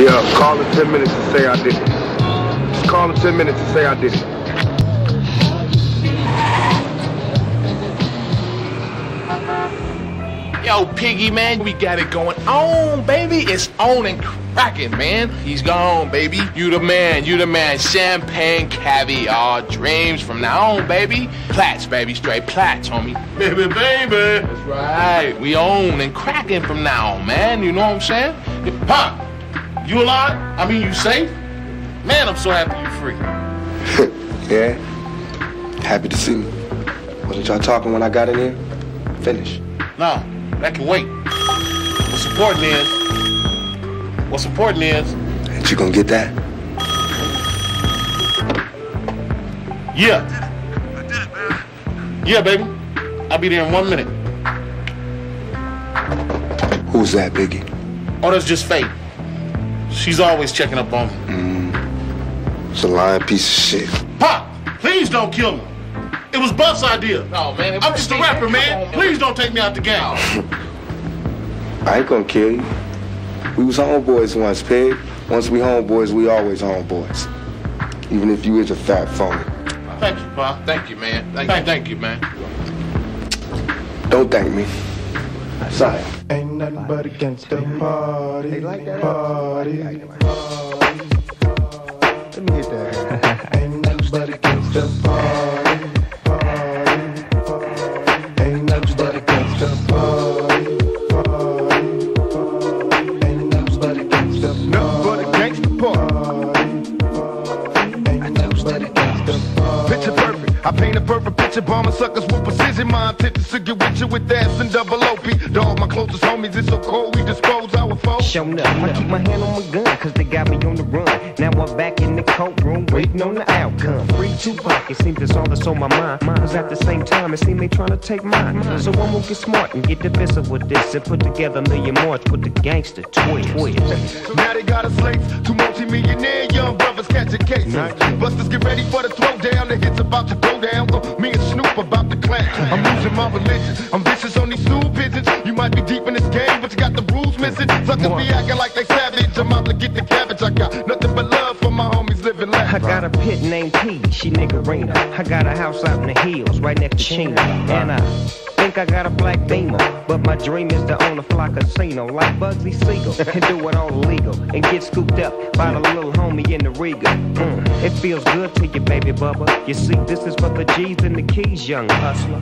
Hey, uh, call in 10 minutes and say I did it. Just call in 10 minutes and say I did it. Yo, Biggie, man, we got it going on, baby. It's on and cracking, man. He's gone, baby. You the man, you the man. Champagne, caviar, dreams from now on, baby. Plats, baby, straight plats, homie. Baby, baby. That's right. We own and cracking from now on, man. You know what I'm saying? Huh? You alive? I mean, you safe? Man, I'm so happy you're free. yeah? Happy to see me. Wasn't y'all talking when I got in here? Finish. No, that can wait. What's important is, what's important is, Ain't you gonna get that? yeah. I did it, I did it, man. Yeah, baby. I'll be there in one minute. Who's that, Biggie? Oh, that's just Faith. She's always checking up on me. Mm. It's a lying piece of shit. Pac, please don't kill me. It was Puff's idea. No, man. I'm just a rapper, man. On, Please don't take me out the game. I ain't gonna kill you. We was homeboys once, Big. Once we homeboys, we always homeboys. Even if you is a fat phony. Thank you, Pac. Thank you, man. Thank, Thank you, thank you, man. Don't thank me. Sorry. Ain't nothing but against the party. Party. Let me hit that. Ain't nothing but against the party. Party. Party. Ain't nothing but against the party. I paint a perfect picture, bombing suckers with precision. My intention to get with you with ass and double OP. Dog, my closest homies, it's so cold, we dispose our foes. Shown up, I keep my hand on my gun, cause they got me on the run. Now I'm back in the courtroom, waiting on the outcome. Free Tupac, it seems that's all that's on my mind. Cause at the same time, it seems they trying to take mine. So I'm gonna get smart and get defensive with this and put together a million march with the gangster twist. twist. Now they got us slates, two multi-millionaire young brothers catching cases. Busters get ready for the throwdown, the hits about to go down. Uh, me and Snoop about to clash. I'm losing my religion, I'm vicious on these stool pigeons. You might be deep in this game, but you got the rules missing. Suckers be acting like they savage, I'm out to get the cabbage. I got nothing but love for my homies living I lavish. got a pit named P, she nigga niggerina. I got a house out in the hills, right next to Chino. And I think I got a black beamer. But my dream is to own a fly casino like Bugsy Siegel. and do it all illegal. And get scooped up by the little homie in the Riga. Mm, it feels good to you, baby Bubba. You see, this is for the G's and the keys, young hustler.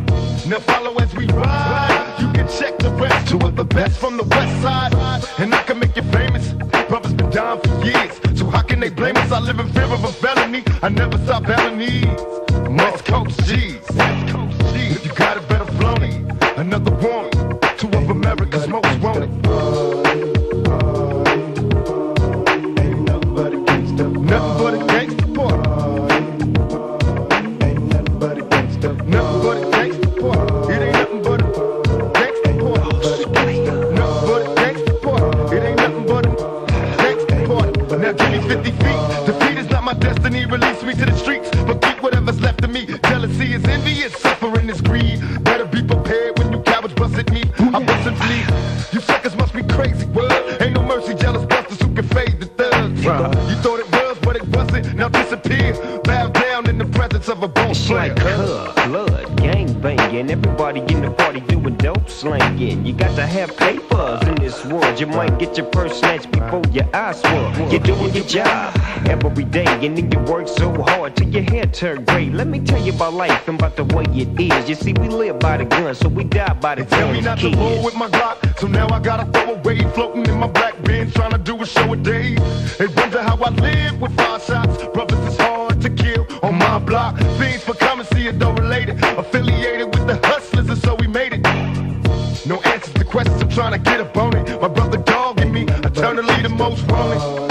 Now follow as we ride. You can check the rest. Two of the best from the west side. And I can make you famous. Brothers been down for years. So how can they blame us? I live in fear of a felony. I never belling these. West Coast G's. If you got it, better flown it. Another warning. Two of America's most wanted. Ain't nothing but against the Nothing but a gangster party. Ain't nothing but the Nothing but a gangster party. It ain't nothing but a gangster party. Nothing but a gangster party. It ain't nothing but a gangster party. Now give me 50 feet. Defeat is not my destiny. Release me to the streets, but keep whatever's left of me. Jealousy is envy, You thought it was, but it wasn't. Now disappear. Bow down in the presence of a bone slayer. like blood, banging. Everybody in the party doing dope slanging. You got to have papers in this world. You might get your purse snatched before your eyes swell. You're doing your job every day, and then you work so hard till your hair turn gray. Let me tell you about life and about the way it is. You see, we live by the gun, so we die by the Tell me not to roll with my Glock, so now I gotta throw away. Floating in my black bin, trying to do a show a day. They wonder how I live with five shots. eternally the most wanted.